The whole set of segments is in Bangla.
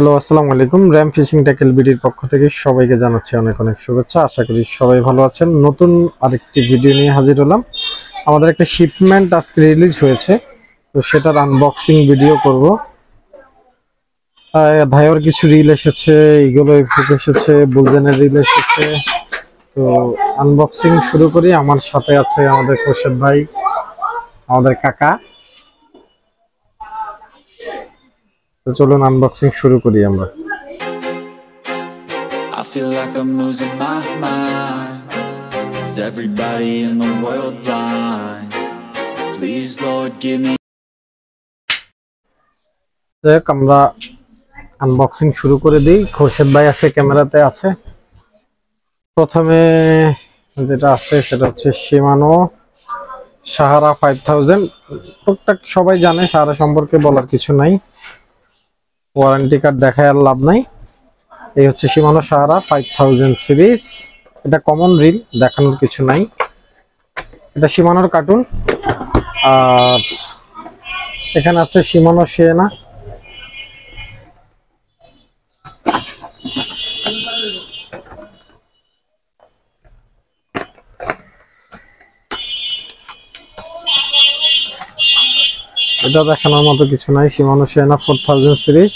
হ্যালো আসসালামু আলাইকুম। র্যাম ফিশিং ট্যাকেল বিডির পক্ষ থেকে সবাইকে জানাচ্ছি অনেক অনেক শুভেচ্ছা। আশা করি সবাই ভালো আছেন। নতুন আরেকটি ভিডিও নিয়ে হাজির হলাম। আমাদের একটা শিপমেন্ট আজকে রিলিজ হয়েছে। তো সেটার আনবক্সিং ভিডিও করব। ভাইয়ের কিছু রিল এসেছে ইগুলো এসেছে বুলজেনের রিল এসেছে। তো আনবক্সিং শুরু করি। আমার সাথে আছে আমাদের খোরশেদ ভাই, আমাদের কাকা। তো চলুন আনবক্সিং শুরু করি আমরা। I feel like I'm losing my mind. Is everybody in the world blind? Please Lord give me যাই আমরা আনবক্সিং শুরু করে দিই। খোরশেদ ভাই আছে ক্যামেরাতে আছে। প্রথমে যেটা আছে সেটা হচ্ছে সীমানো সাহারা ফাইভ থাউজেন্ড টুকটাক সবাই জানে সাহারা সম্পর্কে বলার কিছু নাই। ওয়ারেন্টি কার্ড দেখায় আর লাভ নাই। এই হচ্ছে Shimano Sahara five thousand series এটা কমন রিল দেখানোর কিছু নাই। এটা সীমানোর কার্টুন আর এখানে আছে সীমানো শিয়েনা এটা দেখানোর মতো কিছু নাই Shimano Sienna four thousand series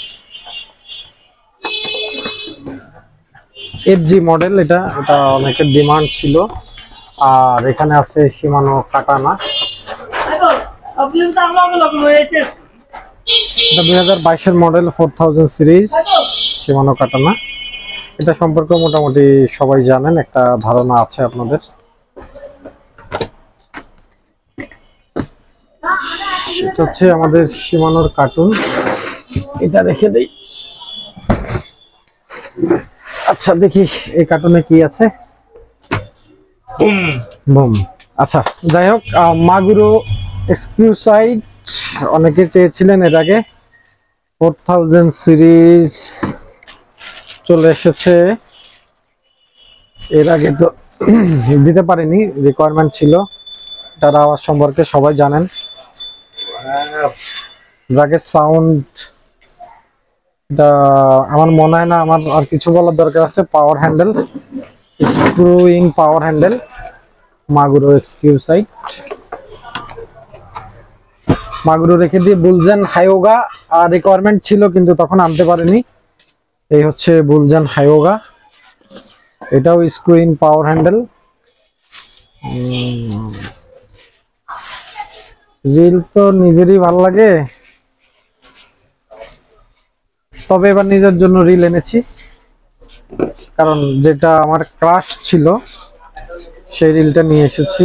F G model এটা এটা অনেকের ডিমান্ড ছিল। আর এখানে আছে সীমানো কাটানা এটা দুই হাজার বাইশের model four thousand series Shimano Katana এটা সম্পর্কে মোটামুটি সবাই জানেন, একটা ধারণা আছে আপনাদের। এটা হচ্ছে আমাদের সীমানোর কার্টুন। এটা রেখে দেই। আচ্ছা দেখি এই কার্টুনে কি আছে। বুম। আচ্ছা যাই হোক মাগুরো এক্সক্লুসাইড অনেকে চেয়েছিলেন এর আগে। ফোর থাউজেন্ড সিরিজ চলে এসেছে। এর আগে তো দিতে পারিনি রিকোয়ারমেন্ট ছিল। তার আওয়াজ সম্পর্কে সবাই জানেন। ব্রাকের সাউন্ড আমার মনে হয় না, আমার আর কিছু বলার দরকার আছে power handle screw in power handle Maguro Exquisite Maguro রেখে দিয়ে বুলজেন হাইওগা আর রিকোয়ারমেন্ট ছিল কিন্তু তখন আনতে পারিনি। এই হচ্ছে বুলজেন হাইওগা। এটাও screw in power handle reel তো নিজেরই ভালো লাগে। তবে এবার নিজের জন্য রিল এনেছি। কারণ যেটা আমার ক্রাশ ছিল, সেই রিলটা নিয়ে এসেছি।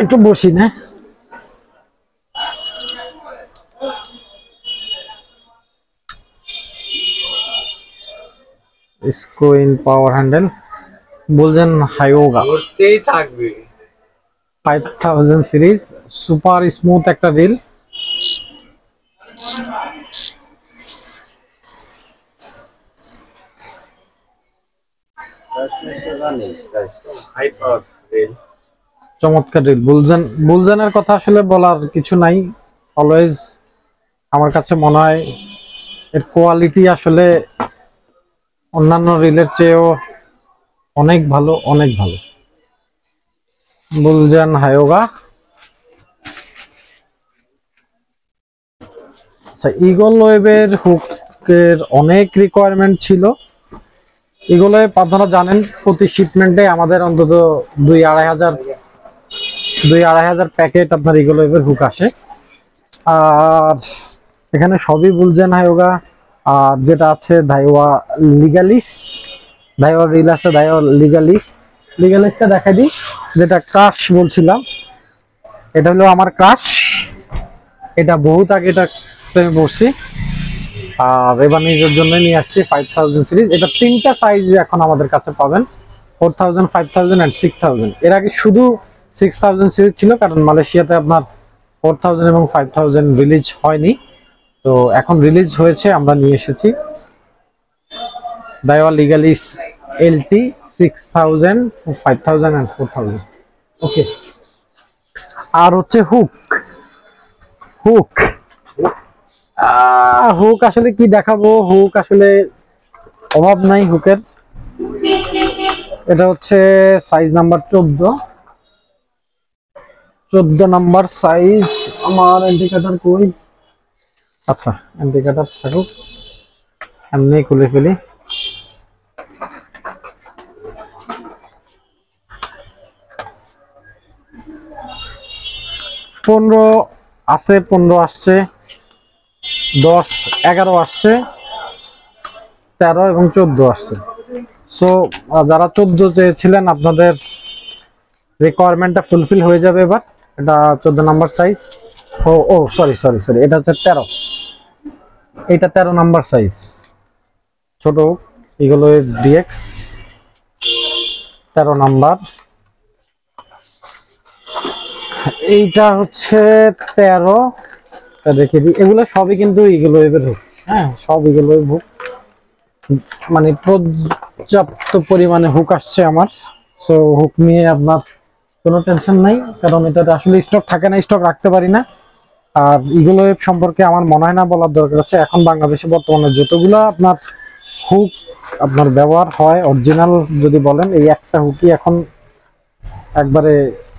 একটু বসি না স্ক্রুইন পাওয়ার হ্যান্ডেল বলছেন হাইওগা ঘুরতেই থাকবে। Five thousand series super smooth একটা রিল চমৎকার রিল বুলজান বুলজানের কথা আসলে বলার কিছু নাই। অলওয়েজ আমার কাছে মনে হয় এর কোয়ালিটি আসলে অন্যান্য রিলের চেয়েও অনেক ভালো অনেক ভালো। বুলজান হায়োগা। আচ্ছা ইগল ওয়েবের হুকের অনেক রিকোয়ারমেন্ট ছিল। এগুলো আপনারা জানেন, প্রতি শিপমেন্টে আমাদের অন্তত দুই আড়াই হাজার, দুই আড়াই হাজার প্যাকেট আপনার এগুলো এবার হুক আসে। আর এখানে সবই বুলজেন হায়োগা। আর যেটা আছে ধাইওয়া লিগালিস ধাইওয়া রিল আছে ধাইওয়া লিগালিস লিগালিসটা দেখাই দিই, যেটা ক্রাশ বলছিলাম। এটা হলো আমার ক্রাশ এটা বহুত আগে এটা প্রেমে পড়ছি। আর এবার নিজের জন্য নিয়ে আসছি ফাইভ থাউজেন্ড সিরিজ এটা তিনটা সাইজ এখন আমাদের কাছে পাবেন। Four thousand five thousand and six thousand এর আগে শুধু সিক্স থাউজেন্ড সিরিজ ছিল, কারণ মালয়েশিয়াতে আপনার ফোর থাউজেন্ড এবং ফাইভ থাউজেন্ড রিলিজ হয়নি। তো এখন রিলিজ হয়েছে, আমরা নিয়ে এসেছি। Daiwa Legalis LT six thousand five thousand and four thousand okay আর হচ্ছে হুক হুক হুক আসলে কি দেখাবো? হুক আসলে অভাব নাই হুকের এটা হচ্ছে সাইজ নাম্বার চোদ্দ। চোদ্দ নাম্বার সাইজ আমার ইন্ডিকেটর কই? আচ্ছা ইন্ডিকেটর থাকুক। এমনি খুলে ফেলি। পনেরো আছে, পনেরো আসছে। দশ, এগারো আসছে। তেরো এবং চোদ্দ আসছে। সো যারা চোদ্দ চেয়েছিলেন, আপনাদের রিকোয়ারমেন্টটা ফুলফিল হয়ে যাবে এবার। এটা চোদ্দ নাম্বার সাইজ ও ও সরি সরি সরি এটা হচ্ছে তেরো। এটা তেরো নাম্বার সাইজ ছোট, এগুলো ডিএক্স তেরো নাম্বার। এইটা হচ্ছে তেরো। দেখে দিই। এগুলো সবই কিন্তু এগুলো এবার হ্যাঁ সব এগুলো হুক মানে পর্যাপ্ত পরিমাণে হুক আসছে আমার। সো হুক নিয়ে আপনার কোনো টেনশন নাই। কারণ এটাতে আসলে স্টক থাকে না স্টক রাখতে পারি না। আর ইগুলো সম্পর্কে আমার মনে হয় না বলার দরকার হচ্ছে, এখন বাংলাদেশে বর্তমানে যতগুলো আপনার হুক আপনার ব্যবহার হয় অরিজিনাল যদি বলেন, এই একটা হুকই এখন একবারে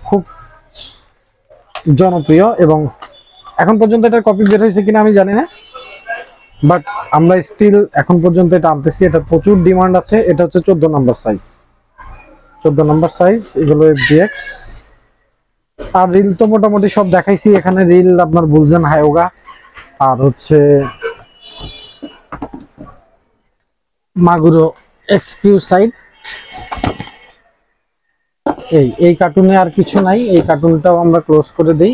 খুব জনপ্রিয় এবং এখন পর্যন্ত এটার কপি বের হয়েছে কিনা আমি জানি না বাট আমরা স্টিল এখন পর্যন্ত এটা আনতেছি, এটা প্রচুর ডিমান্ড আছে, এটা হচ্ছে চোদ্দ নম্বর সাইজ চোদ্দ নম্বর সাইজ এগুলো এফডিএক্স আর রিল তো মোটামুটি সব দেখাইছি, এখানে রিল আপনার বুলজেন হায়োগা আর হচ্ছে মাগুরো এক্সকিউ সাইড এই এই কার্টুনে আর কিছু নাই, এই কার্টুনটাও আমরা ক্লোজ করে দেই।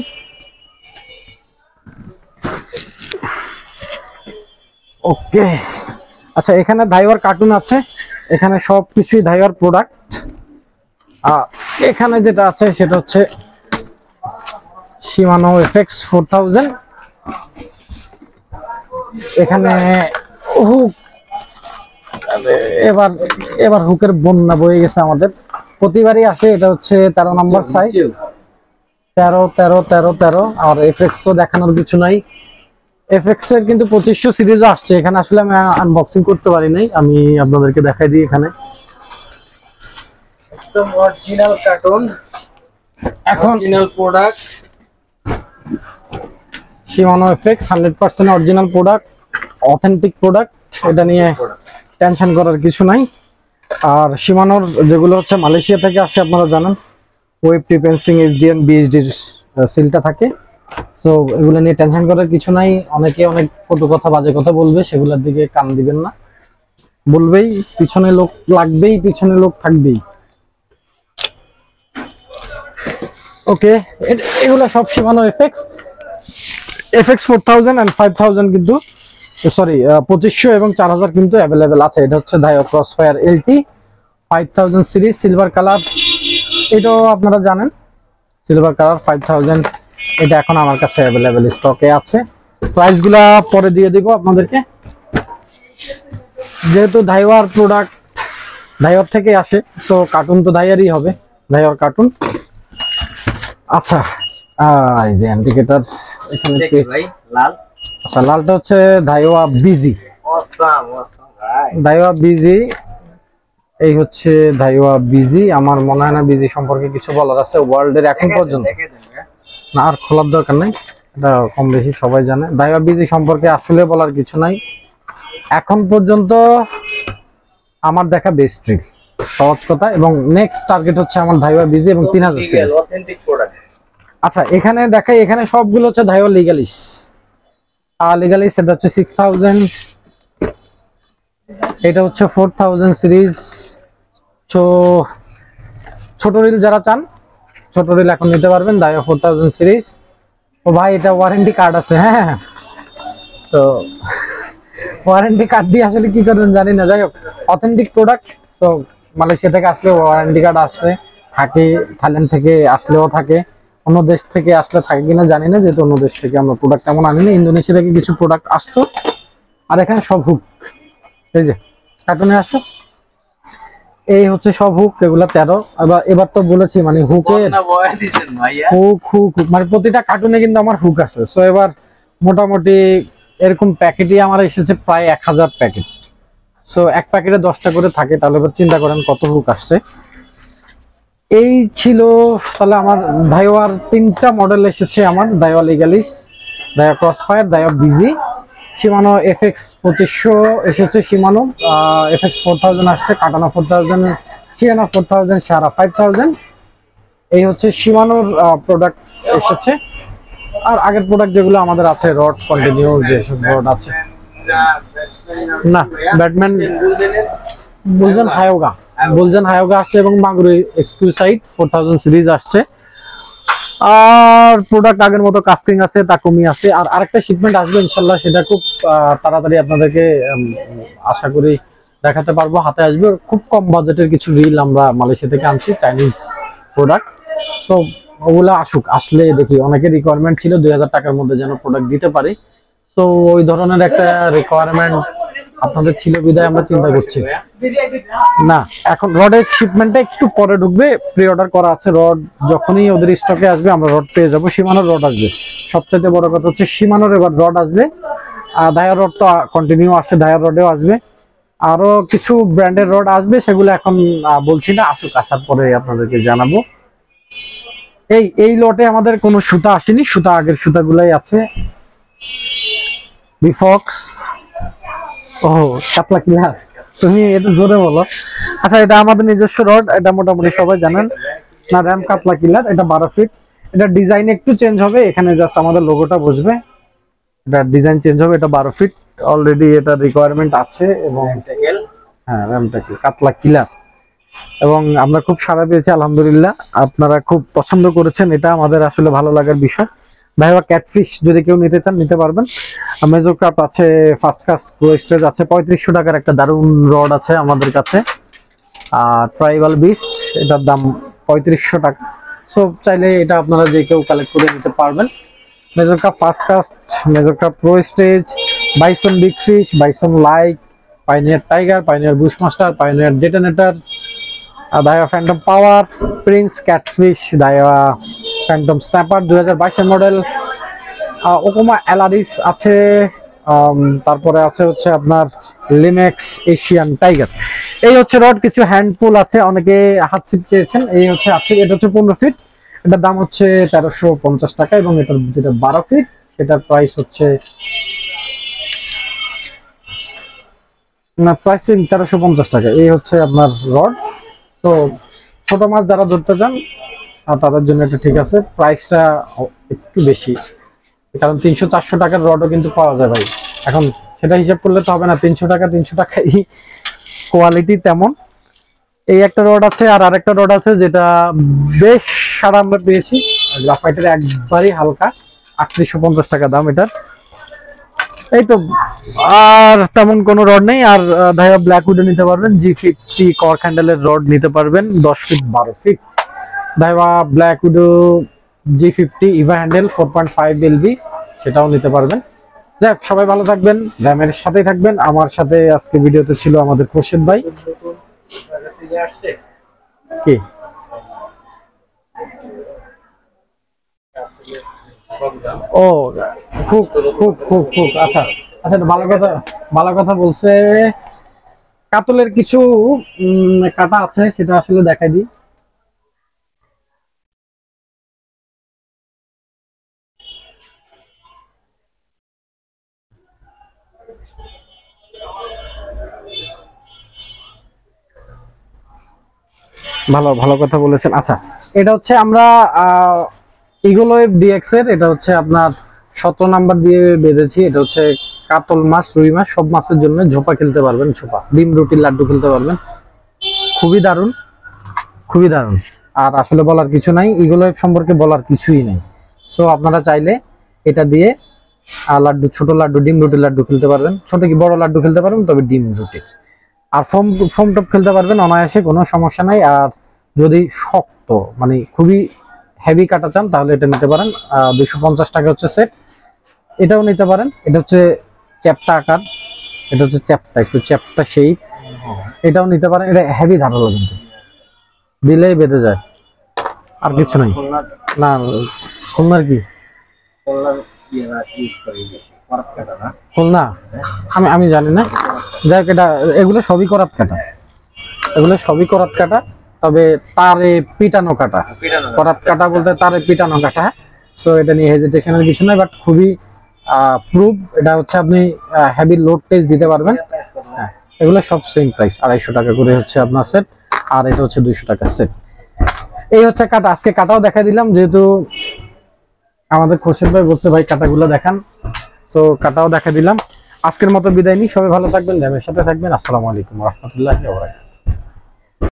ওকে আচ্ছা এখানে ধাইওয়ার কার্টুন আছে, এখানে সব কিছুই ধাইওয়ার প্রোডাক্ট আর এখানে যেটা আছে, সেটা হচ্ছে সীমানো এফএক্স ফোর থাউজেন্ড এখানে হুক এবার এবার হুকের বন্যা বয়ে গেছে আমাদের। প্রতিবারই আসে এটা হচ্ছে তেরো নম্বর সাইজ তেরো তেরো তেরো তেরো। আর এফএক্স তো দেখানোর কিছু নাই। এফএক্স এর কিন্তু পঁচিশশো সিরিজও আসছে। এখানে আসলে আমি আনবক্সিং করতে পারি নাই। আমি আপনাদেরকে দেখাই দিই এখানে। একদম অরিজিনাল কার্টুন এখন original product Shimano FX hundred percent original product authentic product এটা নিয়ে টেনশন করার কিছু নাই। আর সীমানোর যেগুলো হচ্ছে মালয়েশিয়া থেকে আসে, আপনারা জানেন ওয়েব টিপেন্সিং এইচডিএন বিএইচডির সিলটা থাকে। সো এগুলো নিয়ে টেনশন করার কিছু নাই। অনেকে অনেক কটু কথা, বাজে কথা বলবে, সেগুলোর দিকে কান দিবেন না। বলবেই, পিছনে লোক লাগবেই, পিছনে লোক থাকবেই। ওকে এগুলো সব Shimano FX FX four thousand and five thousand কিন্তু সরি পঁচিশশো এবং চার হাজার কিন্তু অ্যাভেলেবেল আছে। এটা হচ্ছে Daiwa Crossfire LT five thousand series silver colour এটাও আপনারা জানেন সিলভার কালার ফাইভ থাউজেন্ড এটা এখন আমার কাছে অ্যাভেলেবেল স্টকে আছে। প্রাইসগুলা পরে দিয়ে দিব আপনাদেরকে। যেহেতু ধাইওয়ার প্রোডাক্ট ধাইওয়ার থেকে আসে সো কার্টুন তো ধাইয়ারই হবে ধাইওয়ার কার্টুন আচ্ছা এই যে ইন্ডিকেটর এখানে ভাই লাল। আচ্ছা লালটা হচ্ছে ধাইওয়া বিজি অসাম অসাম ভাই। ধাইওয়া বিজি এই হচ্ছে ধাইওয়া বিজি আমার মনে হয় না বিজি সম্পর্কে কিছু বলার আছে ওয়ার্ল্ডের এখন পর্যন্ত। না আর খোলার দরকার নেই এটা কম বেশি সবাই জানে। দাইবা বিজি সম্পর্কে আসলে বলার কিছু নাই। এখন পর্যন্ত আমার দেখা বেস্ট রিল সহজ কথা। এবং নেক্সট টার্গেট হচ্ছে আমার ধাইবা বিজি এবং তিন হাজার সিরিজ আচ্ছা এখানে দেখাই এখানে সবগুলো হচ্ছে ধাইবা লিগালিস আর লিগালিস এটা হচ্ছে সিক্স থাউজেন্ড এটা হচ্ছে ফোর থাউজেন্ড সিরিজ তো ছোট রিল যারা চান ছোট রিল এখন নিতে পারবেন দায়া ফোর থাউজেন্ড সিরিজ ও ভাই এটা ওয়ারেন্টি কার্ড আছে হ্যাঁ তো ওয়ারেন্টি কার্ড দিয়ে আসলে কি করবেন জানি না। যাই হোক অথেন্টিক প্রোডাক্ট সো মালয়েশিয়া থেকে আসলে ওয়ারেন্টি কার্ড আসছে থাকে থাইল্যান্ড থেকে আসলেও থাকে। অন্য দেশ থেকে আসলে থাকে কিনা জানি না যেহেতু অন্য দেশ থেকে আমরা প্রোডাক্ট তেমন আনি না ইন্দোনেশিয়া থেকে কিছু প্রোডাক্ট আসতো। আর এখানে সব হুক এই যে কার্টুনে আসতো এই হচ্ছে সব হুক এগুলা তেরো। এবার এবার তো বলেছি মানে বয়া হুক হুক হুক, মানে প্রতিটা কার্টুনে কিন্তু আমার হুক আছে। সো এবার মোটামুটি এরকম প্যাকেটই আমার এসেছে প্রায় এক হাজার প্যাকেট সো এক প্যাকেটে দশটা করে থাকে, তাহলে চিন্তা করেন কত হুক আসছে। এই ছিল তাহলে আমার দায়োয়ার তিনটা মডেল এসেছে আমার Daiwa Legalis Daiwa Crossfire Daiwa BG Shimano F X পঁচিশশো এসেছে সীমানো এফএক্স ফোর থাউজেন্ড আসছে Katana four thousand Sienna four thousand Sahara five thousand এই হচ্ছে সীমানোর প্রোডাক্ট এসেছে। আর আগের প্রোডাক্ট যেগুলো আমাদের আছে রড কন্টিনিউ যেসব রড আছে। না ব্যাটম্যান বুলজান হায়োগা। বুলজান হায়োগা আসছে এবং Maguro exclusive four thousand series আসছে। আর প্রোডাক্ট আগের মতো কাস্টিং আছে, তা তাকুমি আছে। আর আরেকটা শিপমেন্ট আসবে ইনশাল্লাহ, সেটা খুব তাড়াতাড়ি আপনাদেরকে আশা করি দেখাতে পারব। হাতে আসবে খুব কম বাজেটের কিছু রিল আমরা মালয়েশিয়া থেকে আনছি চাইনিজ প্রোডাক্ট সো ওগুলা আসুক, আসলে দেখি। অনেকের রিকোয়ারমেন্ট ছিল দুই হাজার টাকার মধ্যে যেন প্রোডাক্ট দিতে পারি। সো ওই ধরনের একটা রিকোয়ারমেন্ট আপনাদের ছিল বিদায়, আমরা চিন্তা করছি। না, এখন রডের শিপমেন্টটা একটু পরে ঢুকবে প্রি অর্ডার করা আছে রড যখনই ওদের স্টকে আসবে, আমরা রড পেয়ে যাব, সীমানোর রড আসবে। সবচেয়ে বড় কথা হচ্ছে সীমানোর এবার রড আসবে, আর ডায়ার রড তো কন্টিনিউ আসছে ডায়ার রডেও আসবে। আরও কিছু ব্র্যান্ডের রড আসবে, সেগুলো এখন বলছি না, আসুক, আসার পরে আপনাদেরকে জানাব। এই এই লটে আমাদের কোনো সুতা আসেনি, সুতা আগের সুতাগুলাই আছে। বিফক্স ও কাতলা কিলার তুমি এটা জোরে বলো। আচ্ছা এটা আমাদের নিজস্ব রড এটা মোটামুটি সবাই জানেন। না র্যাম কাতলা কিলার এটা বারো ফিট। এটা ডিজাইন একটু চেঞ্জ হবে এখানে জাস্ট আমাদের লোগোটা বসবে। এটা ডিজাইন চেঞ্জ হবে এটা বারো ফিট। অলরেডি এটা রিকোয়ারমেন্ট আছে এবং হ্যাঁ র্যামটা কি কাতলা কিলার এবং আমরা খুব সাড়া পেয়েছি আলহামদুলিল্লাহ। আপনারা খুব পছন্দ করেছেন এটা আমাদের আসলে ভালো লাগার বিষয়। ভাইবা ক্যাটফিশ যদি কেউ নিতে চান, নিতে পারবেন। মেজো ক্রাফট আছে ফার্স্ট ক্লাস স্টেজ আছে, পঁয়ত্রিশশো টাকার একটা দারুণ রড আছে আমাদের কাছে। আর ট্রাইবাল বিস্ট এটার দাম পঁয়ত্রিশশো টাকা। সো চাইলে এটা আপনারা যে কেউ কালেক্ট করে নিতে পারবেন। Major cup first cast major cup pro stage bison big fish bison like pioneer tiger pioneer bushmaster pioneer detonator দায়া Phantom পাওয়ার প্রিন্স ক্যাটফিশ দায়া ফ্যান্টম স্ন্যাপার দুই হাজার মডেল। ওকোমা অ্যালারিস আছে তারপরে আছে হচ্ছে আপনার লিমেক্স এশিয়ান টাইগার। এই হচ্ছে রড, কিছু হ্যান্ডপুল আছে, অনেকে হাত সিপ চেয়েছেন। এই হচ্ছে আছে, এটা হচ্ছে পনেরো ফিট এটার দাম হচ্ছে তেরোশো পঞ্চাশ টাকা এবং এটার যেটা বারো ফিট সেটার প্রাইস হচ্ছে না প্রাইসিং তেরোশো পঞ্চাশ টাকা। এই হচ্ছে আপনার রড। তো ছোট মাছ যারা ধরতে চান তাদের জন্য এটা ঠিক আছে। প্রাইসটা একটু বেশি। কারণ তিনশো চারশো টাকার রডও কিন্তু পাওয়া যায় ভাই। এখন সেটা হিসাব করলে তো হবে না, তিনশো টাকা, তিনশো টাকাই। কোয়ালিটি তেমন। এই একটা রড আছে আর আরেকটা রড আছে যেটা বেশ সারা আমরা পেয়েছি। গ্রাফাইটের একবারই হালকা, আটত্রিশশো পঞ্চাশ টাকা দাম এটার। এই তো, আর তেমন কোনো রড নেই। আর ভাইয়া ব্ল্যাক উডে নিতে পারবেন। জি ফিফটি কর হ্যান্ডেলের রড নিতে পারবেন, দশ ফিট বারো ফিট ভাইবা black উডো G fifty EVA handle four point five LB সেটাও নিতে পারবেন। যাক, সবাই ভালো থাকবেন, র্যামের সাথেই থাকবেন। আমার সাথে আজকে ভিডিওতে ছিল আমাদের খোরশেদ ভাই। কি? ও, খুব খুব খুব খুব। আচ্ছা আচ্ছা ভালো কথা ভালো কথা বলছে। কাতলের কিছু কাটা আছে, সেটা আসলে দেখাই দিই। ভালো ভালো কথা বলেছেন। আচ্ছা এটা হচ্ছে আমরা ইগোলো ডিএক্স এর, এটা হচ্ছে আপনার সতেরো নাম্বার দিয়ে বেঁধেছি, এটা হচ্ছে কাতল মাছ, রুই মাছ, সব মাছের জন্য ঝোপা খেলতে পারবেন, ঝোপা, ডিম রুটির লাড্ডু খেলতে পারবেন। খুবই দারুণ খুবই দারুণ। আর আসলে বলার কিছু নাই ইগোলো সম্পর্কে বলার কিছুই নেই। সো আপনারা চাইলে এটা দিয়ে লাড্ডু, ছোট লাড্ডু, ডিম রুটির লাড্ডু খেলতে পারবেন। ছোট কি বড় লাড্ডু খেলতে পারবেন, তবে ডিম রুটির আর ফোম ফোম টপ খেলতে পারবেন, অনায়াসে কোনো সমস্যা নাই। আর যদি শক্ত মানে খুবই হেভি কাটা চান, তাহলে এটা নিতে পারেন। দুশো টাকা হচ্ছে সেট এটাও নিতে পারেন। এটা হচ্ছে চ্যাপটা আকার। এটা হচ্ছে চ্যাপটা, একটু চ্যাপটা সেই এটাও নিতে পারেন। এটা হেভি ধারালো কিন্তু। দিলেই বেঁধে যায়। আর কিছু নাই। না, খুলনার কি? খুলনা। আমি আমি জানি না। যাই হোক, এটা, এগুলো সবই করাত কাটা। এগুলো সবই করাত কাটা। তবে তারে পিটানো কাটা। না। করাত কাটা। বলতে তারে পিটানো কাটা সো এটা নিয়ে হেজিটেশনের কিছু নয় বাট খুবই প্রুফ এটা হচ্ছে আপনি হেভি লোড টেস্ট দিতে পারবেন। হ্যাঁ এগুলো সব সেম প্রাইস আড়াইশো টাকা করে হচ্ছে আপনার সেট আর এটা হচ্ছে দুইশো টাকা সেট এই হচ্ছে কাটা আজকে কাটাও দেখা দিলাম যেহেতু আমাদের খোরশেদ ভাই বলছে ভাই কাটাগুলো দেখান। সো কাটাও দেখা দিলাম। আজকের মতো বিদায় নিই সবাই ভালো থাকবেন ধ্যানের সাথে থাকবেন। আসসালামু আলাইকুম রহমতুল্লাহ